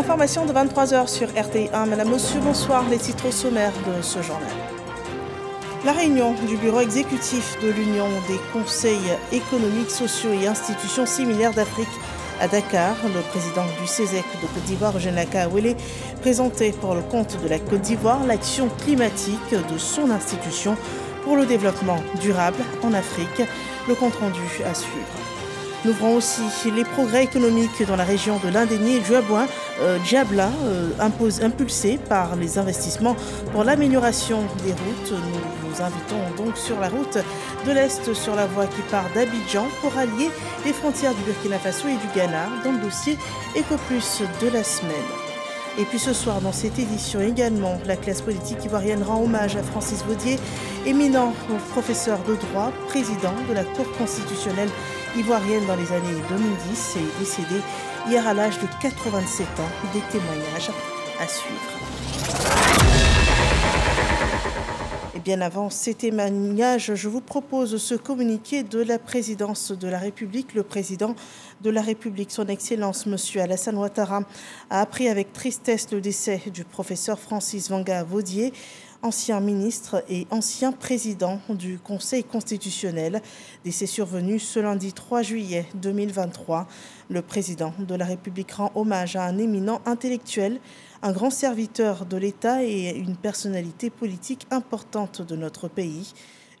L'information de 23h sur RTI1. Madame, Monsieur, bonsoir. Les titres sommaires de ce journal. La réunion du bureau exécutif de l'Union des conseils économiques, sociaux et institutions similaires d'Afrique à Dakar, le président du CESEC de Côte d'Ivoire, Eugène Awele, présentait pour le compte de la Côte d'Ivoire l'action climatique de son institution pour le développement durable en Afrique. Le compte rendu à suivre. Nous verrons aussi les progrès économiques dans la région de l'Indénié et du euh, Diabla, euh, impulsés par les investissements pour l'amélioration des routes. Nous vous invitons donc sur la route de l'Est, sur la voie qui part d'Abidjan pour allier les frontières du Burkina Faso et du Ghana dans le dossier EcoPlus de la semaine. Et puis ce soir, dans cette édition également, la classe politique ivoirienne rend hommage à Francis Vaudier, éminent professeur de droit, président de la Cour constitutionnelle ivoirienne dans les années 2010 et décédé hier à l'âge de 87 ans. Des témoignages à suivre. Et bien avant ces témoignages, je vous propose ce communiqué de la présidence de la République. Le président de la République, son Excellence, M. Alassane Ouattara, a appris avec tristesse le décès du professeur Francis Vanga Vaudier ancien ministre et ancien président du Conseil constitutionnel. Décès survenu ce lundi 3 juillet 2023. Le président de la République rend hommage à un éminent intellectuel, un grand serviteur de l'État et une personnalité politique importante de notre pays.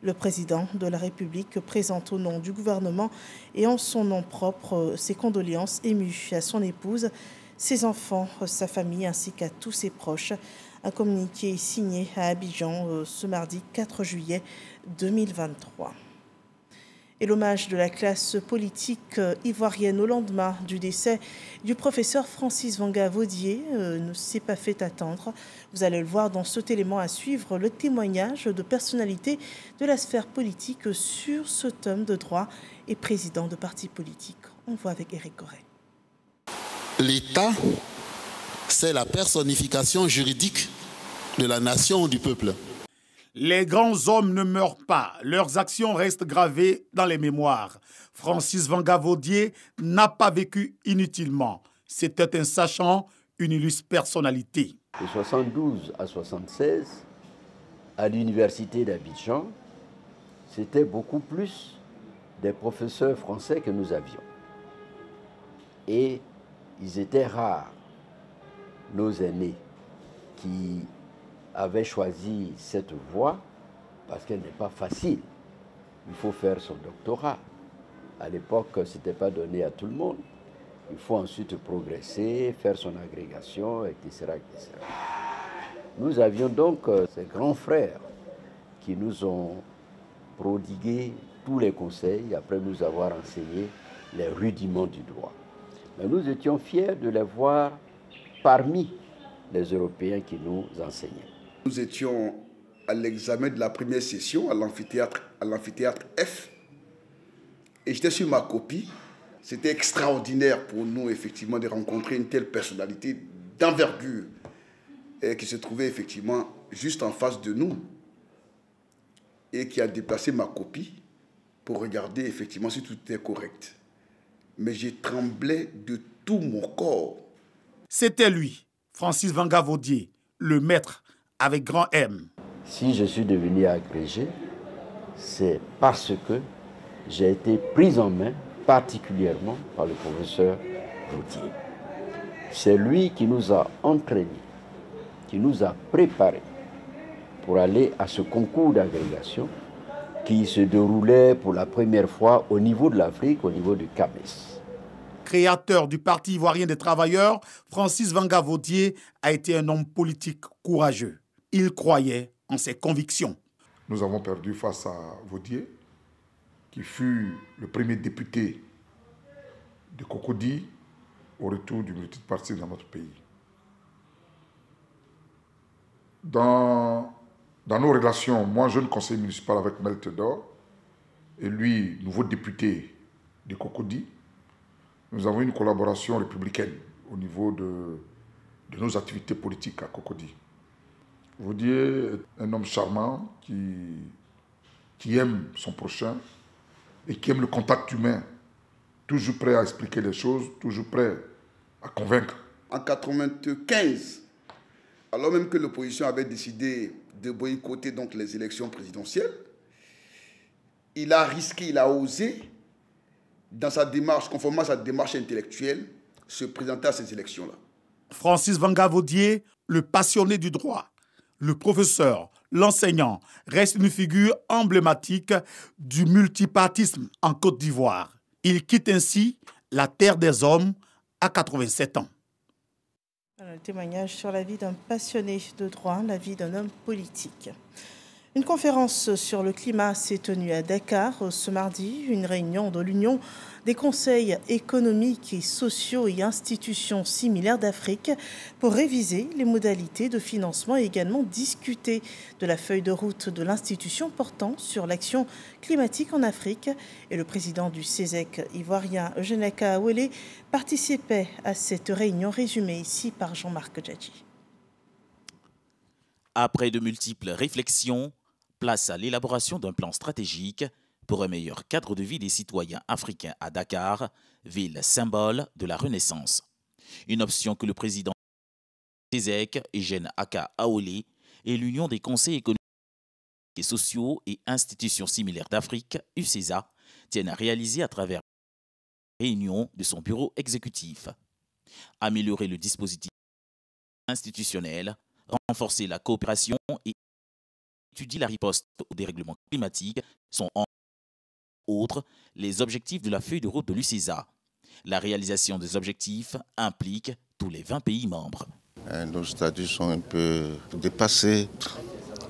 Le président de la République présente au nom du gouvernement et en son nom propre ses condoléances émues à son épouse, ses enfants, sa famille ainsi qu'à tous ses proches. Un communiqué signé à Abidjan euh, ce mardi 4 juillet 2023. Et l'hommage de la classe politique euh, ivoirienne au lendemain du décès du professeur Francis Vanga Vaudier euh, ne s'est pas fait attendre. Vous allez le voir dans cet élément à suivre, le témoignage de personnalités de la sphère politique sur ce tome de droit et président de parti politique. On voit avec Eric Corret. L'État c'est la personnification juridique de la nation ou du peuple. Les grands hommes ne meurent pas, leurs actions restent gravées dans les mémoires. Francis Vangavaudier n'a pas vécu inutilement. C'était un sachant, une illustre personnalité. De 72 à 76, à l'université d'Abidjan, c'était beaucoup plus des professeurs français que nous avions. Et ils étaient rares nos aînés qui avaient choisi cette voie parce qu'elle n'est pas facile. Il faut faire son doctorat. À l'époque, ce n'était pas donné à tout le monde. Il faut ensuite progresser, faire son agrégation, etc. etc. Nous avions donc euh, ces grands frères qui nous ont prodigué tous les conseils après nous avoir enseigné les rudiments du droit. Mais nous étions fiers de les voir parmi les Européens qui nous enseignaient. Nous étions à l'examen de la première session à l'amphithéâtre, F, et j'étais sur ma copie. C'était extraordinaire pour nous, effectivement, de rencontrer une telle personnalité d'envergure et qui se trouvait effectivement juste en face de nous et qui a déplacé ma copie pour regarder effectivement si tout était correct. Mais j'ai tremblé de tout mon corps c'était lui, Francis Vangavaudier, le maître avec grand M. Si je suis devenu agrégé, c'est parce que j'ai été pris en main particulièrement par le professeur Vaudier. C'est lui qui nous a entraînés, qui nous a préparés pour aller à ce concours d'agrégation qui se déroulait pour la première fois au niveau de l'Afrique, au niveau du CAMES créateur du Parti ivoirien des travailleurs, Francis Vanga Vaudier a été un homme politique courageux. Il croyait en ses convictions. Nous avons perdu face à Vaudier, qui fut le premier député de Cocody au retour du multiparti dans notre pays. Dans, dans nos relations, moi jeune conseiller municipal avec Meltedor, et lui nouveau député de Cocody, nous avons une collaboration républicaine au niveau de, nos activités politiques à Cocody. Vaudier est un homme charmant qui, qui aime son prochain et qui aime le contact humain, toujours prêt à expliquer les choses, toujours prêt à convaincre. En 1995, alors même que l'opposition avait décidé de boycotter donc les élections présidentielles, il a risqué, il a osé, dans sa démarche, conformément à sa démarche intellectuelle, se présenter à ces élections-là. Francis Vangavaudier, le passionné du droit, le professeur, l'enseignant, reste une figure emblématique du multipartisme en Côte d'Ivoire. Il quitte ainsi la terre des hommes à 87 ans. Le témoignage sur la vie d'un passionné de droit, la vie d'un homme politique. Une conférence sur le climat s'est tenue à Dakar ce mardi, une réunion de l'Union des conseils économiques et sociaux et institutions similaires d'Afrique pour réviser les modalités de financement et également discuter de la feuille de route de l'institution portant sur l'action climatique en Afrique. Et le président du CESEC ivoirien Eugène Akaawele participait à cette réunion résumée ici par Jean-Marc Djadji. Après de multiples réflexions, place à l'élaboration d'un plan stratégique pour un meilleur cadre de vie des citoyens africains à Dakar, ville symbole de la Renaissance. Une option que le président Tézek, Eugène Aka Aoli et l'Union des conseils économiques et sociaux et institutions similaires d'Afrique, UCESA, tiennent à réaliser à travers la réunion de son bureau exécutif. Améliorer le dispositif institutionnel, renforcer la coopération et étudier la riposte au dérèglement climatique sont en outre les objectifs de la feuille de route de l'UCISA. La réalisation des objectifs implique tous les 20 pays membres. Euh, nos statuts sont un peu dépassés.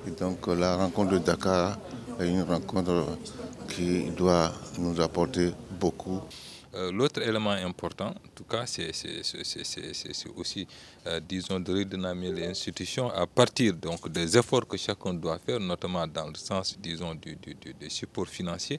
Et donc la rencontre de Dakar est une rencontre qui doit nous apporter beaucoup. Euh, l'autre élément important, en tout cas, c'est aussi, euh, disons, de redynamiser les institutions à partir donc, des efforts que chacun doit faire, notamment dans le sens, disons, du, du, support financier.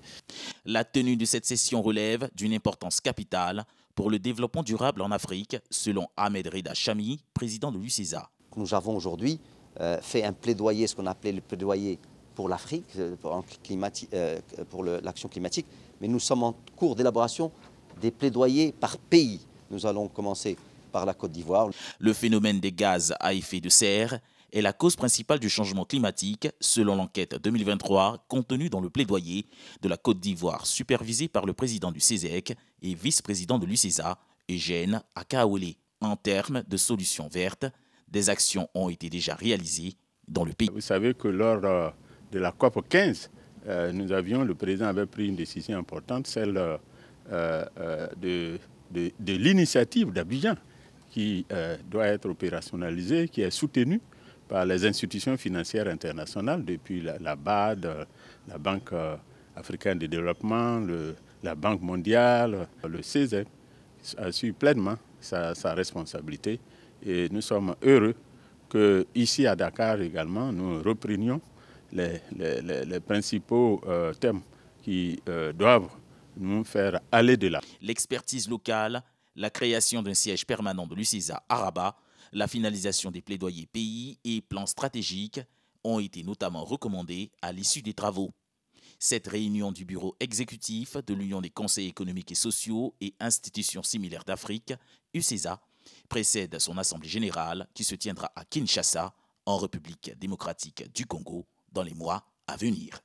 La tenue de cette session relève d'une importance capitale pour le développement durable en Afrique, selon Ahmed Reda Chami, président de l'UCISA. Nous avons aujourd'hui euh, fait un plaidoyer, ce qu'on appelait le plaidoyer pour l'Afrique, pour l'action climatique, mais nous sommes en cours d'élaboration des plaidoyers par pays. Nous allons commencer par la Côte d'Ivoire. Le phénomène des gaz à effet de serre est la cause principale du changement climatique, selon l'enquête 2023 contenue dans le plaidoyer de la Côte d'Ivoire, supervisé par le président du CESEC et vice-président de l'UCESA, Eugène Akaole. En termes de solutions vertes, des actions ont été déjà réalisées dans le pays. Vous savez que lors euh, de la COP 15, euh, nous avions, le président avait pris une décision importante, celle euh, euh, euh, de, l'initiative d'Abidjan qui euh, doit être opérationnalisée, qui est soutenue par les institutions financières internationales, depuis la, BAD, la Banque africaine de développement, la Banque mondiale, le CESE, assume pleinement sa, responsabilité. Et nous sommes heureux que ici à Dakar également, nous reprenions les, les, principaux thèmes qui doivent L'expertise locale, la création d'un siège permanent de l'UCISA à Rabat, la finalisation des plaidoyers pays et plans stratégiques ont été notamment recommandés à l'issue des travaux. Cette réunion du bureau exécutif de l'Union des conseils économiques et sociaux et institutions similaires d'Afrique, UCISA, précède son assemblée générale qui se tiendra à Kinshasa, en République démocratique du Congo, dans les mois à venir.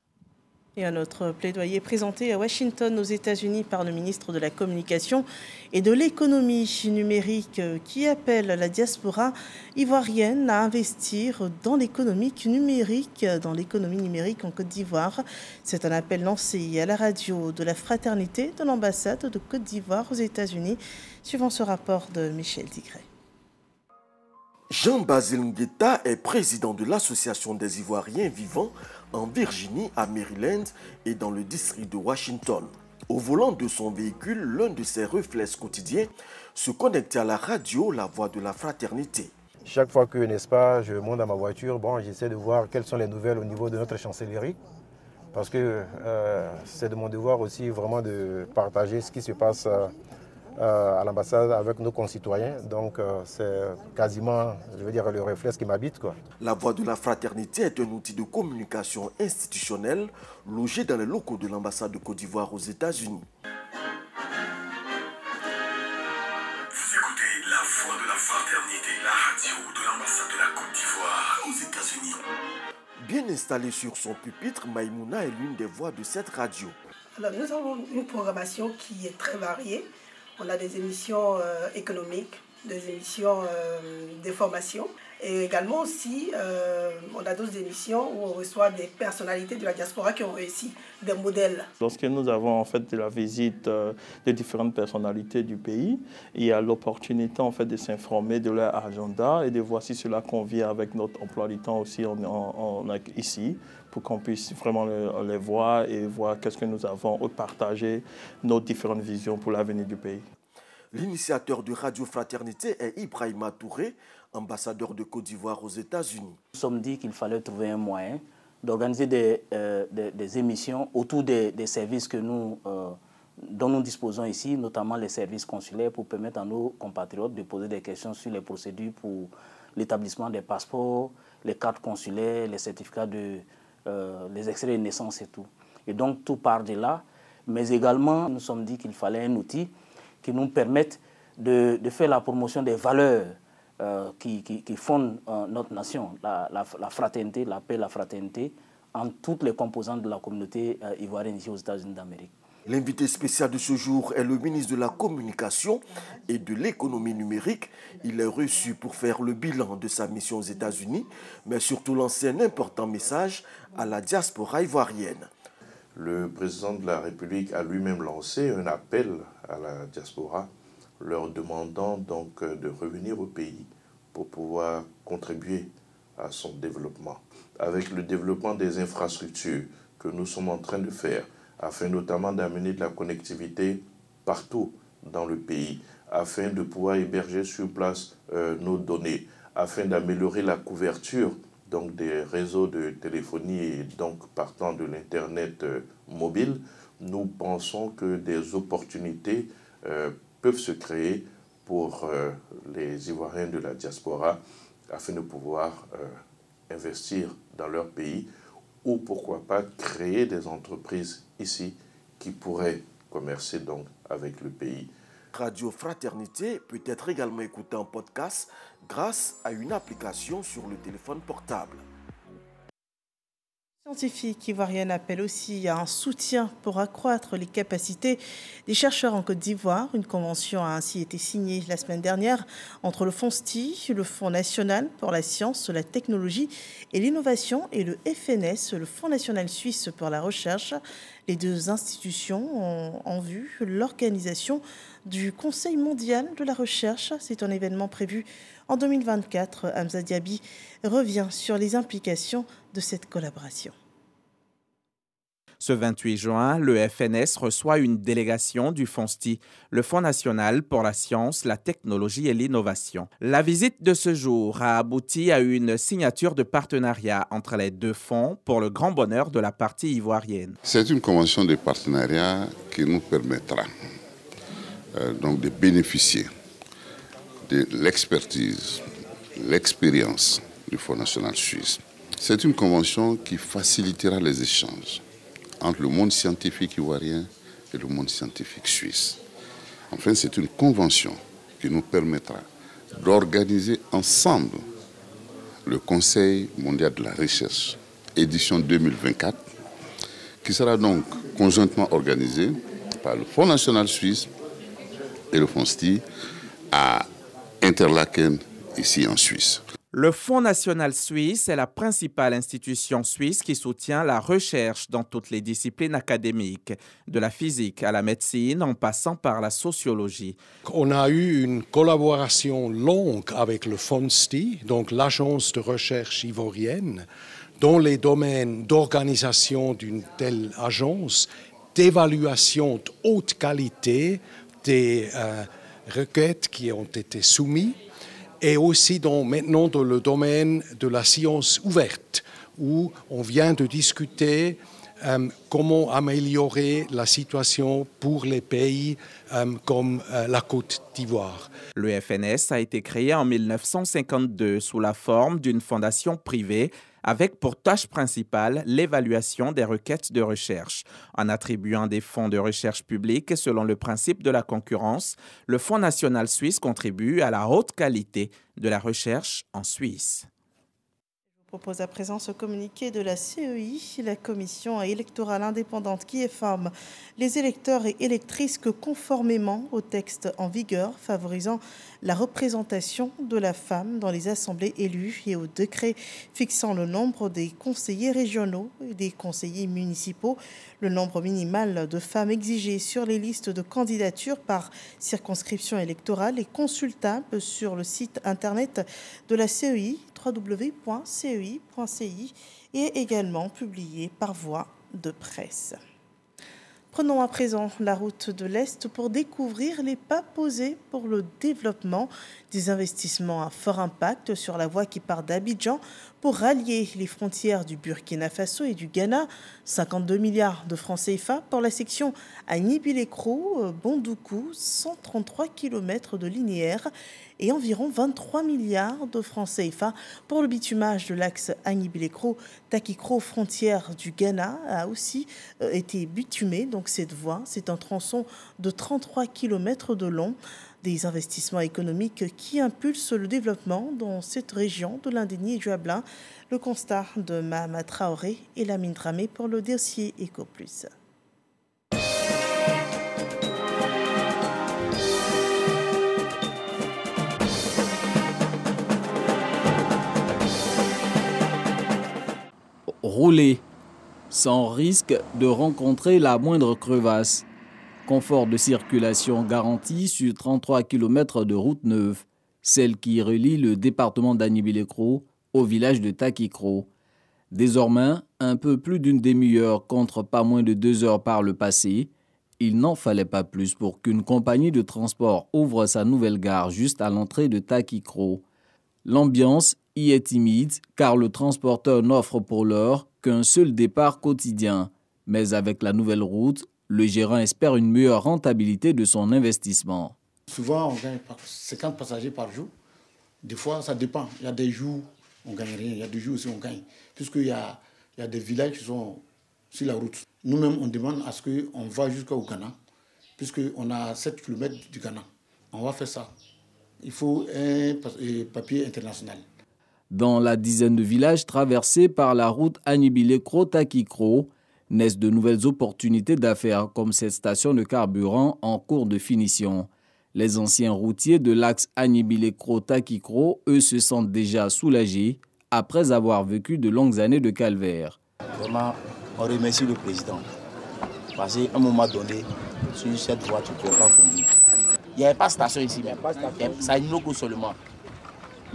Et un autre plaidoyer présenté à Washington, aux États-Unis, par le ministre de la Communication et de l'économie numérique qui appelle la diaspora ivoirienne à investir dans l'économie numérique, dans l'économie numérique en Côte d'Ivoire. C'est un appel lancé à la radio de la fraternité de l'ambassade de Côte d'Ivoire aux États-Unis, suivant ce rapport de Michel Digret. Jean-Basile Ngueta est président de l'Association des Ivoiriens vivants en Virginie, à Maryland et dans le district de Washington. Au volant de son véhicule, l'un de ses reflets quotidiens se connectait à la radio La Voix de la Fraternité. Chaque fois que, n'est-ce pas, je monte dans ma voiture, bon, j'essaie de voir quelles sont les nouvelles au niveau de notre chancellerie. Parce que euh, c'est de mon devoir aussi vraiment de partager ce qui se passe euh, à l'ambassade avec nos concitoyens. Donc euh, c'est quasiment, je veux dire, le réflexe qui m'habite. La Voix de la Fraternité est un outil de communication institutionnelle logé dans les locaux de l'ambassade de Côte d'Ivoire aux États-Unis. Vous écoutez La voix de la fraternité, la radio de l'ambassade de la Côte d'Ivoire aux États-Unis. Bien installée sur son pupitre, Maïmouna est l'une des voix de cette radio. Alors, nous avons une programmation qui est très variée. On a des émissions euh, économiques, des émissions euh, de formation. Et également aussi, euh, on a d'autres émissions où on reçoit des personnalités de la diaspora qui ont réussi, des modèles. Lorsque nous avons en fait de la visite euh, de différentes personnalités du pays, il y a l'opportunité en fait de s'informer de leur agenda et de voir si cela convient avec notre emploi du temps aussi ici pour qu'on puisse vraiment les voir et voir qu'est-ce que nous avons partager nos différentes visions pour l'avenir du pays. L'initiateur de Radio Fraternité est Ibrahima Touré, ambassadeur de Côte d'Ivoire aux États-Unis. Nous sommes dit qu'il fallait trouver un moyen d'organiser des, euh, des, émissions autour des, services que nous, euh, dont nous disposons ici, notamment les services consulaires, pour permettre à nos compatriotes de poser des questions sur les procédures pour l'établissement des passeports, les cartes consulaires, les certificats de euh, les extraits de naissance et tout. Et donc tout part de là. Mais également, nous sommes dit qu'il fallait un outil qui nous permette de, faire la promotion des valeurs euh, qui, fondent euh, notre nation, la, la, fraternité, la paix, la fraternité, en toutes les composantes de la communauté euh, ivoirienne ici aux États-Unis d'Amérique. L'invité spécial de ce jour est le ministre de la Communication et de l'économie numérique. Il est reçu pour faire le bilan de sa mission aux États-Unis, mais surtout lancer un important message à la diaspora ivoirienne. Le président de la République a lui-même lancé un appel à la diaspora leur demandant donc euh, de revenir au pays pour pouvoir contribuer à son développement. Avec le développement des infrastructures que nous sommes en train de faire, afin notamment d'amener de la connectivité partout dans le pays, afin de pouvoir héberger sur place euh, nos données, afin d'améliorer la couverture donc des réseaux de téléphonie donc partant de l'Internet euh, mobile, nous pensons que des opportunités peuvent se créer pour euh, les Ivoiriens de la diaspora afin de pouvoir euh, investir dans leur pays ou pourquoi pas créer des entreprises ici qui pourraient commercer donc avec le pays. Radio Fraternité peut être également écoutée en podcast grâce à une application sur le téléphone portable scientifique ivoirienne appelle aussi à un soutien pour accroître les capacités des chercheurs en Côte d'Ivoire. Une convention a ainsi été signée la semaine dernière entre le Fonds STI, le Fonds national pour la science, la technologie et l'innovation, et le FNS, le Fonds national suisse pour la recherche. Les deux institutions ont en vue l'organisation du Conseil mondial de la recherche. C'est un événement prévu en 2024. Hamza Diaby revient sur les implications de cette collaboration. Ce 28 juin, le FNS reçoit une délégation du FONSTI, le Fonds national pour la science, la technologie et l'innovation. La visite de ce jour a abouti à une signature de partenariat entre les deux fonds pour le grand bonheur de la partie ivoirienne. C'est une convention de partenariat qui nous permettra euh, donc de bénéficier de l'expertise, l'expérience du Fonds national suisse. C'est une convention qui facilitera les échanges entre le monde scientifique ivoirien et le monde scientifique suisse. Enfin, c'est une convention qui nous permettra d'organiser ensemble le Conseil mondial de la recherche, édition 2024, qui sera donc conjointement organisé par le Fonds national suisse et le Fonds STI à Interlaken, ici en Suisse. Le Fonds national suisse est la principale institution suisse qui soutient la recherche dans toutes les disciplines académiques, de la physique à la médecine en passant par la sociologie. On a eu une collaboration longue avec le FONSTI, donc l'agence de recherche ivoirienne, dans les domaines d'organisation d'une telle agence, d'évaluation de haute qualité des euh, requêtes qui ont été soumises et aussi dans, maintenant dans le domaine de la science ouverte, où on vient de discuter euh, comment améliorer la situation pour les pays euh, comme euh, la Côte d'Ivoire. Le FNS a été créé en 1952 sous la forme d'une fondation privée avec pour tâche principale l'évaluation des requêtes de recherche. En attribuant des fonds de recherche publics selon le principe de la concurrence, le Fonds national suisse contribue à la haute qualité de la recherche en Suisse propose à présent ce communiqué de la CEI, la commission électorale indépendante qui informe les électeurs et électrices que conformément au texte en vigueur favorisant la représentation de la femme dans les assemblées élues et au décret fixant le nombre des conseillers régionaux et des conseillers municipaux, le nombre minimal de femmes exigées sur les listes de candidature par circonscription électorale est consultable sur le site internet de la CEI www.cei.ci et également publié par voie de presse. Prenons à présent la route de l'Est pour découvrir les pas posés pour le développement des investissements à fort impact sur la voie qui part d'Abidjan pour rallier les frontières du Burkina Faso et du Ghana. 52 milliards de francs CFA pour la section à Bondoukou, 133 km de linéaire et environ 23 milliards de francs CFA pour le bitumage de l'axe Agnibilekro. Takikro, frontière du Ghana, a aussi euh, été bitumé. Donc cette voie, c'est un tronçon de 33 km de long des investissements économiques qui impulsent le développement dans cette région de l'Indénie et du Ablin. Le constat de Mahama Traoré et Lamine Dramé pour le dossier EcoPlus. Rouler sans risque de rencontrer la moindre crevasse. Confort de circulation garanti sur 33 km de route neuve, celle qui relie le département d'Anibilekro au village de Takikro. Désormais, un peu plus d'une demi-heure contre pas moins de deux heures par le passé, il n'en fallait pas plus pour qu'une compagnie de transport ouvre sa nouvelle gare juste à l'entrée de Takikro. L'ambiance y est timide car le transporteur n'offre pour l'heure qu'un seul départ quotidien. Mais avec la nouvelle route, le gérant espère une meilleure rentabilité de son investissement. Souvent, on gagne 50 passagers par jour. Des fois, ça dépend. Il y a des jours, on ne gagne rien. Il y a des jours aussi, on gagne. Puisqu'il y a, il y a des villages qui sont sur la route. Nous-mêmes, on demande à ce qu'on va jusqu'au Ghana, puisqu'on a 7 km du Ghana. On va faire ça il faut un papier international. Dans la dizaine de villages traversés par la route Anibile-Kro-Takikro, naissent de nouvelles opportunités d'affaires comme cette station de carburant en cours de finition. Les anciens routiers de l'axe Anibile-Kro-Takikro, eux, se sentent déjà soulagés après avoir vécu de longues années de calvaire. Vraiment, on remercie le président. Un moment donné, sur cette voie, tu ne pas conduire. Il n'y avait pas de station ici même. Ça une seulement.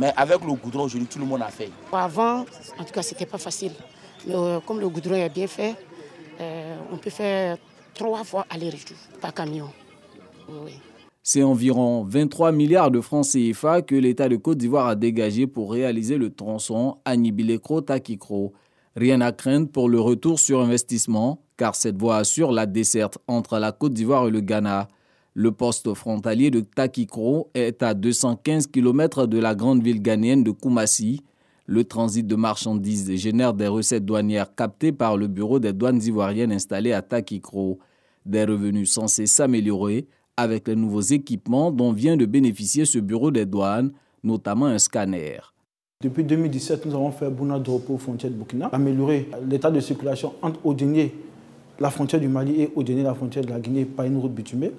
Mais avec le goudron, aujourd'hui, tout le monde a fait. Avant, en tout cas, ce n'était pas facile. Mais euh, comme le goudron est bien fait, euh, on peut faire trois fois aller-retour par camion. C'est environ 23 milliards de francs CFA que l'État de Côte d'Ivoire a dégagé pour réaliser le tronçon Anibilekro-Takikro. Rien à craindre pour le retour sur investissement, car cette voie assure la desserte entre la Côte d'Ivoire et le Ghana. Le poste frontalier de Takikro est à 215 km de la grande ville ghanéenne de Koumassi. Le transit de marchandises génère des recettes douanières captées par le bureau des douanes ivoiriennes installé à Takikro. Des revenus censés s'améliorer avec les nouveaux équipements dont vient de bénéficier ce bureau des douanes, notamment un scanner. Depuis 2017, nous avons fait Bouna Dropo, frontière de Burkina, améliorer l'état de circulation entre Odenier, la frontière du Mali, et Odenier, la frontière de la Guinée, par une route bitumée.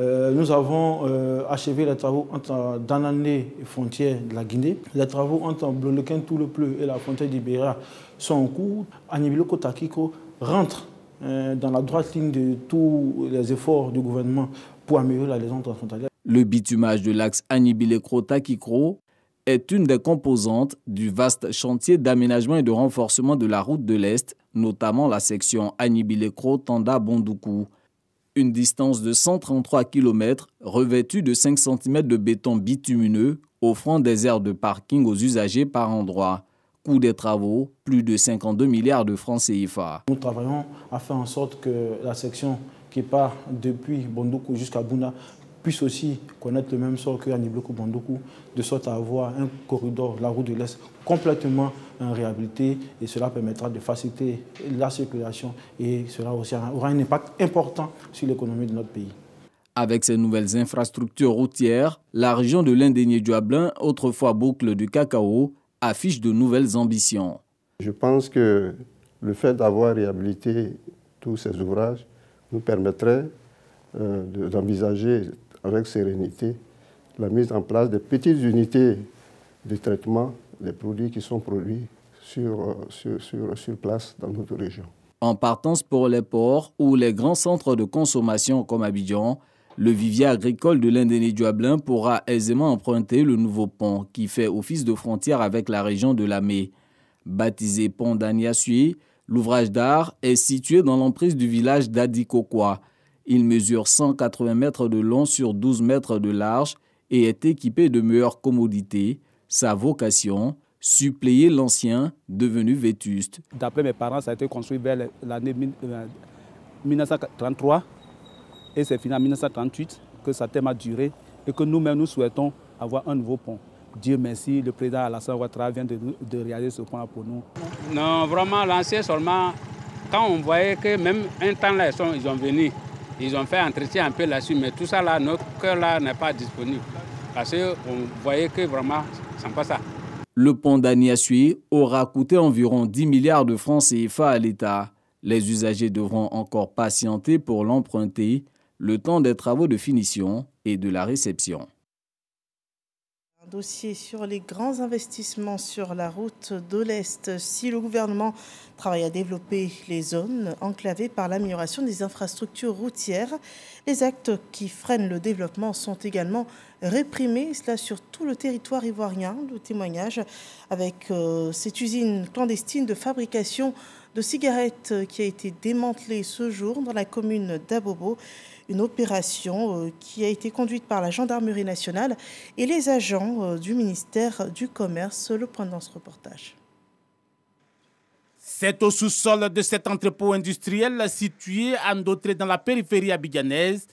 Euh, nous avons euh, achevé les travaux entre Danané et frontière de la Guinée. Les travaux entre Blolequin, tout le pleu et la frontière d'Ibéria sont en cours. Anibilo Kotakiko rentre euh, dans la droite ligne de tous les efforts du gouvernement pour améliorer la liaison transfrontalière. Le bitumage de l'axe Anibile-Takikro est une des composantes du vaste chantier d'aménagement et de renforcement de la route de l'Est, notamment la section Anibile-Tanda-Bondoukou une distance de 133 km revêtue de 5 cm de béton bitumineux, offrant des aires de parking aux usagers par endroit. Coût des travaux, plus de 52 milliards de francs CFA. Nous travaillons à faire en sorte que la section qui part depuis Bondoukou jusqu'à Bouna puissent aussi connaître le même sort que Anibloku Bandoukou, de sorte à avoir un corridor, la route de l'Est, complètement réhabilité et cela permettra de faciliter la circulation et cela aussi aura un impact important sur l'économie de notre pays. Avec ces nouvelles infrastructures routières, la région de l'Indénié-Duablin, autrefois boucle du cacao, affiche de nouvelles ambitions. Je pense que le fait d'avoir réhabilité tous ces ouvrages nous permettrait euh, d'envisager avec sérénité la mise en place de petites unités de traitement des produits qui sont produits sur, euh, sur, sur, sur place dans notre région. En partance pour les ports ou les grands centres de consommation comme Abidjan, le vivier agricole de l'Indéné-Duablin pourra aisément emprunter le nouveau pont qui fait office de frontière avec la région de Lamé. Baptisé pont d'Aniasui, l'ouvrage d'art est situé dans l'emprise du village d'Adikokwa. Il mesure 180 mètres de long sur 12 mètres de large et est équipé de meilleures commodités. Sa vocation, suppléer l'ancien devenu vétuste. D'après mes parents, ça a été construit vers l'année 1933 et c'est fini en 1938 que ça thème a duré et que nous-mêmes nous souhaitons avoir un nouveau pont. Dieu merci, le président Alassane Ouattara vient de, de réaliser ce pont pour nous. Non, vraiment, l'ancien seulement, quand on voyait que même un temps là, ils, sont, ils ont venu, ils ont fait entretien un peu là-dessus, mais tout ça là, notre cœur là n'est pas disponible. Parce qu'on voyait que vraiment, c'est pas ça. Le pont d'Aniasui aura coûté environ 10 milliards de francs CFA à l'État. Les usagers devront encore patienter pour l'emprunter le temps des travaux de finition et de la réception. Dossier sur les grands investissements sur la route de l'Est. Si le gouvernement travaille à développer les zones enclavées par l'amélioration des infrastructures routières, les actes qui freinent le développement sont également réprimés, cela sur tout le territoire ivoirien. Le témoignage avec euh, cette usine clandestine de fabrication de cigarettes qui a été démantelée ce jour dans la commune d'Abobo une opération euh, qui a été conduite par la gendarmerie nationale et les agents euh, du ministère du Commerce. Le point dans ce reportage. C'est au sous-sol de cet entrepôt industriel situé à Ndotré dans la périphérie abidjanaise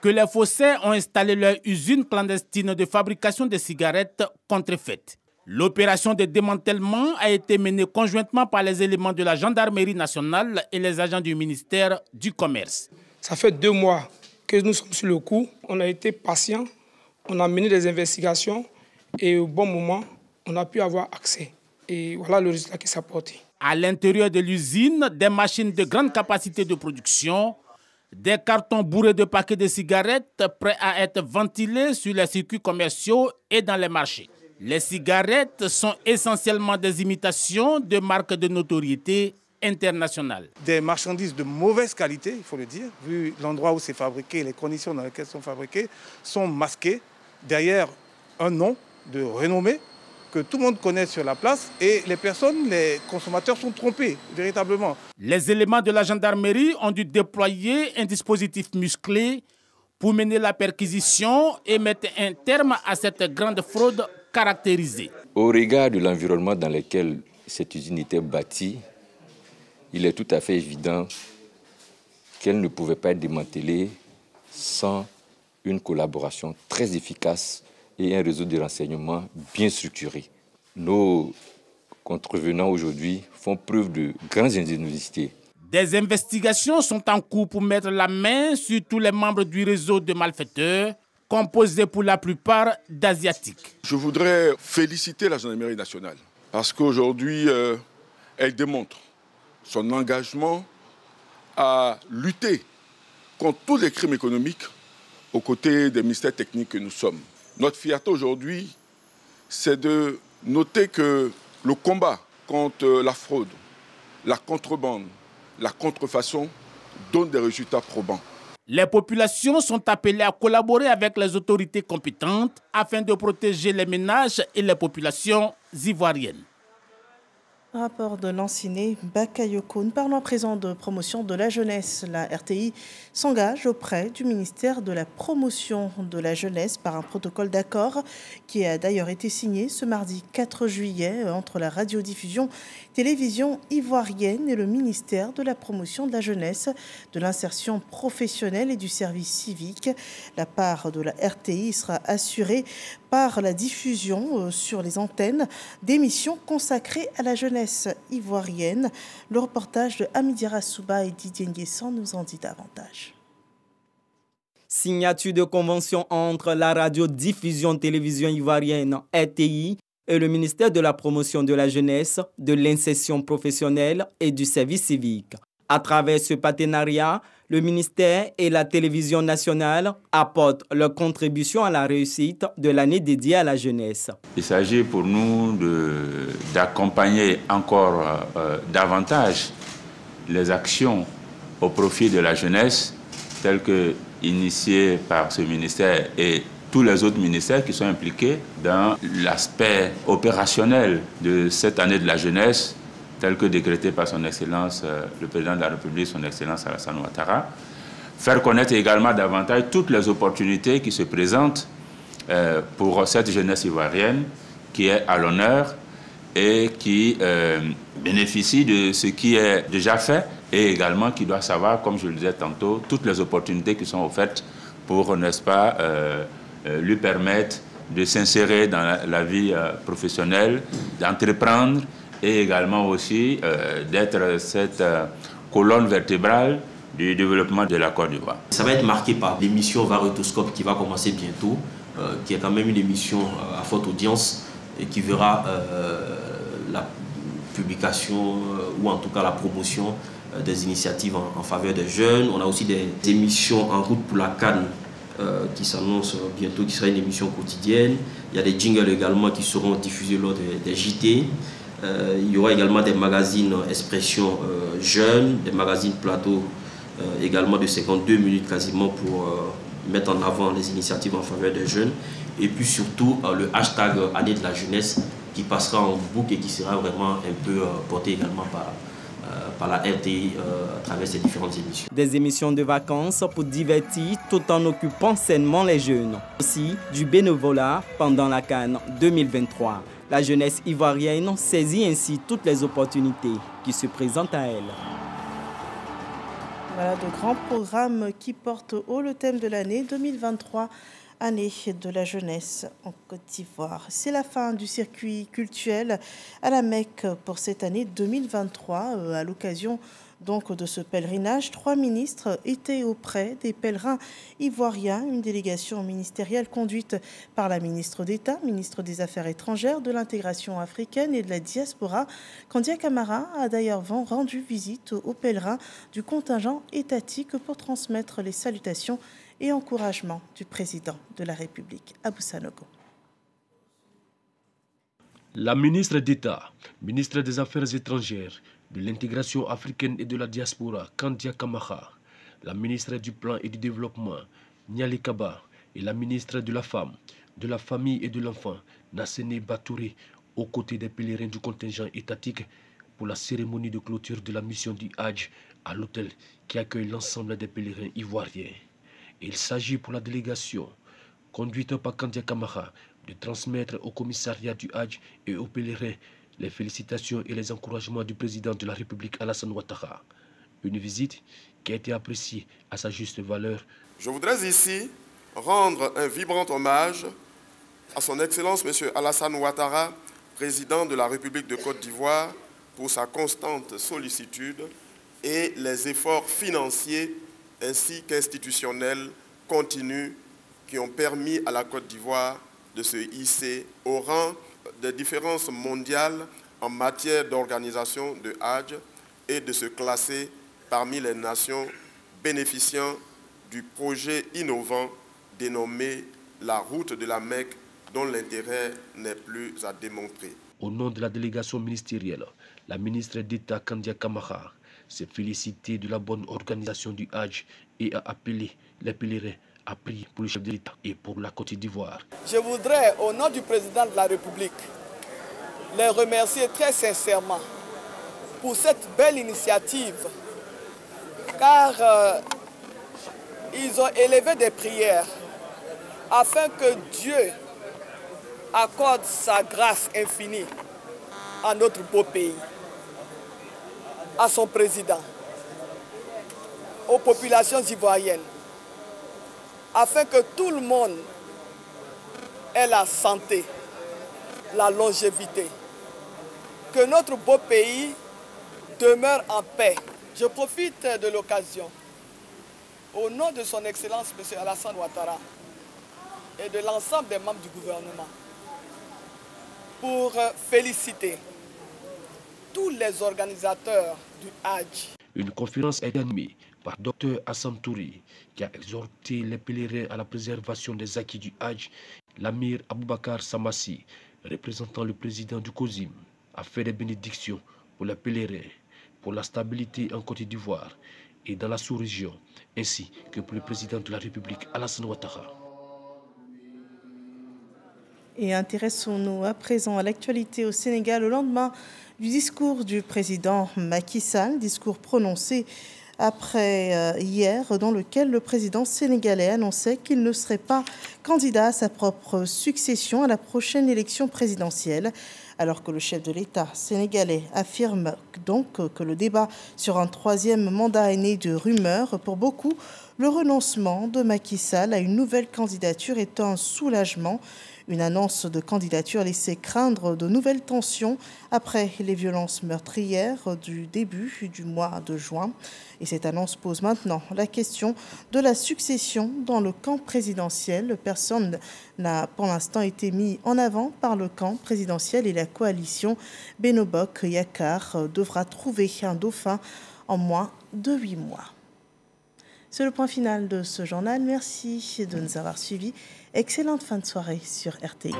que les Fossés ont installé leur usine clandestine de fabrication de cigarettes contrefaites. L'opération de démantèlement a été menée conjointement par les éléments de la gendarmerie nationale et les agents du ministère du Commerce. Ça fait deux mois que nous sommes sur le coup. On a été patients, on a mené des investigations et au bon moment, on a pu avoir accès. Et voilà le résultat qui s'est apporté. À l'intérieur de l'usine, des machines de grande capacité de production, des cartons bourrés de paquets de cigarettes prêts à être ventilés sur les circuits commerciaux et dans les marchés. Les cigarettes sont essentiellement des imitations de marques de notoriété internationale. Des marchandises de mauvaise qualité, il faut le dire, vu l'endroit où c'est fabriqué, les conditions dans lesquelles sont fabriquées, sont masquées derrière un nom de renommée que tout le monde connaît sur la place et les personnes, les consommateurs sont trompés véritablement. Les éléments de la gendarmerie ont dû déployer un dispositif musclé pour mener la perquisition et mettre un terme à cette grande fraude caractérisée. Au regard de l'environnement dans lequel cette usine était bâtie, il est tout à fait évident qu'elle ne pouvait pas être démantelée sans une collaboration très efficace et un réseau de renseignement bien structuré. Nos contrevenants aujourd'hui font preuve de grandes ingéniosités. Des investigations sont en cours pour mettre la main sur tous les membres du réseau de malfaiteurs, composé pour la plupart d'Asiatiques. Je voudrais féliciter la gendarmerie nationale parce qu'aujourd'hui, euh, elle démontre son engagement à lutter contre tous les crimes économiques aux côtés des ministères techniques que nous sommes. Notre fierté aujourd'hui, c'est de noter que le combat contre la fraude, la contrebande, la contrefaçon donne des résultats probants. Les populations sont appelées à collaborer avec les autorités compétentes afin de protéger les ménages et les populations ivoiriennes. Rapport de l'anciné Bakayoko. Nous parlons à présent de promotion de la jeunesse. La RTI s'engage auprès du ministère de la promotion de la jeunesse par un protocole d'accord qui a d'ailleurs été signé ce mardi 4 juillet entre la radiodiffusion télévision ivoirienne et le ministère de la promotion de la jeunesse, de l'insertion professionnelle et du service civique. La part de la RTI sera assurée par la diffusion euh, sur les antennes d'émissions consacrées à la jeunesse ivoirienne. Le reportage de Amidira Souba et Didier Nguessan nous en dit davantage. Signature de convention entre la radiodiffusion télévision ivoirienne RTI et le ministère de la Promotion de la Jeunesse, de l'Insertion professionnelle et du service civique. À travers ce partenariat, le ministère et la télévision nationale apportent leur contribution à la réussite de l'année dédiée à la jeunesse. Il s'agit pour nous d'accompagner encore euh, davantage les actions au profit de la jeunesse, telles que initiées par ce ministère et tous les autres ministères qui sont impliqués dans l'aspect opérationnel de cette année de la jeunesse, tel que décrété par son Excellence euh, le Président de la République, son Excellence Alassane Ouattara. Faire connaître également davantage toutes les opportunités qui se présentent euh, pour cette jeunesse ivoirienne qui est à l'honneur et qui euh, bénéficie de ce qui est déjà fait et également qui doit savoir, comme je le disais tantôt, toutes les opportunités qui sont offertes pour, n'est-ce pas, lui permettent de s'insérer dans la, vie professionnelle, d'entreprendre et également aussi euh, d'être cette colonne vertébrale du développement de la Côte d'Ivoire. Ça va être marqué par l'émission Varotoscope qui va commencer bientôt, qui est quand même une émission à forte audience et qui verra la publication ou en tout cas la promotion des initiatives en, faveur des jeunes. On a aussi des émissions en route pour la Cannes euh, qui s'annonce bientôt, qui sera une émission quotidienne. Il y a des jingles également qui seront diffusés lors des, JT. Euh, il y aura également des magazines expression euh, jeunes, des magazines plateau également de 52 minutes quasiment pour mettre en avant les initiatives en faveur des jeunes. Et puis surtout le hashtag année de la jeunesse qui passera en boucle et qui sera vraiment un peu porté également par, euh, par la RTI euh, à travers ces différentes émissions. Des émissions de vacances pour divertir tout en occupant sainement les jeunes. Aussi du bénévolat pendant la Cannes 2023. La jeunesse ivoirienne saisit ainsi toutes les opportunités qui se présentent à elle. Voilà de grands programmes qui portent haut le thème de l'année 2023 année de la jeunesse en Côte d'Ivoire. C'est la fin du circuit culturel à la Mecque pour cette année 2023. Euh, à l'occasion donc de ce pèlerinage, trois ministres étaient auprès des pèlerins ivoiriens. Une délégation ministérielle conduite par la ministre d'État, ministre des Affaires étrangères, de l'intégration africaine et de la diaspora. Kandia Camara a d'ailleurs rendu visite aux pèlerins du contingent étatique pour transmettre les salutations et encouragement du président de la République, Abou Sanogo. La ministre d'État, ministre des Affaires étrangères, de l'intégration africaine et de la diaspora, Kandia Kamaha, la ministre du Plan et du Développement, Niali Kaba, et la ministre de la Femme, de la Famille et de l'Enfant, Nassene Batouré, aux côtés des pèlerins du contingent étatique pour la cérémonie de clôture de la mission du Hajj à l'hôtel qui accueille l'ensemble des pèlerins ivoiriens. Il s'agit pour la délégation, conduite par Kandia Kamara, de transmettre au commissariat du Hajj et aux pèlerins les félicitations et les encouragements du président de la République Alassane Ouattara. Une visite qui a été appréciée à sa juste valeur. Je voudrais ici rendre un vibrant hommage à son Excellence M. Alassane Ouattara, président de la République de Côte d'Ivoire, pour sa constante sollicitude et les efforts financiers ainsi qu'institutionnels continus qui ont permis à la Côte d'Ivoire de se hisser au rang des différences mondiales en matière d'organisation de Hajj et de se classer parmi les nations bénéficiant du projet innovant dénommé la route de la Mecque dont l'intérêt n'est plus à démontrer. Au nom de la délégation ministérielle, la ministre d'État Kandia Kamara s'est félicité de la bonne organisation du Hajj et a appelé les pèlerins à prier pour le chef de l'État et pour la Côte d'Ivoire. Je voudrais, au nom du président de la République, les remercier très sincèrement pour cette belle initiative, car euh, ils ont élevé des prières afin que Dieu accorde sa grâce infinie à notre beau pays, à son président, aux populations ivoiriennes, afin que tout le monde ait la santé, la longévité, que notre beau pays demeure en paix. Je profite de l'occasion, au nom de son Excellence M. Alassane Ouattara et de l'ensemble des membres du gouvernement, pour féliciter tous les organisateurs du Hajj. Une conférence est animée par Dr Hassan Touri, qui a exhorté les pèlerins à la préservation des acquis du Hajj. L'amir Aboubakar Samassi, représentant le président du COSIM, a fait des bénédictions pour les pèlerins, pour la stabilité en Côte d'Ivoire et dans la sous-région, ainsi que pour le président de la République, Alassane Ouattara. Et intéressons-nous à présent à l'actualité au Sénégal au lendemain du discours du président Macky Sall, discours prononcé après euh, hier, dans lequel le président sénégalais annonçait qu'il ne serait pas candidat à sa propre succession à la prochaine élection présidentielle, alors que le chef de l'État sénégalais affirme donc que le débat sur un troisième mandat est né de rumeurs. Pour beaucoup, le renoncement de Macky Sall à une nouvelle candidature est un soulagement. Une annonce de candidature laissait craindre de nouvelles tensions après les violences meurtrières du début du mois de juin. Et cette annonce pose maintenant la question de la succession dans le camp présidentiel. Personne n'a pour l'instant été mis en avant par le camp présidentiel et la coalition Benobok Yakar devra trouver un dauphin en moins de huit mois. C'est le point final de ce journal. Merci de nous avoir suivis. Excellente fin de soirée sur RTI.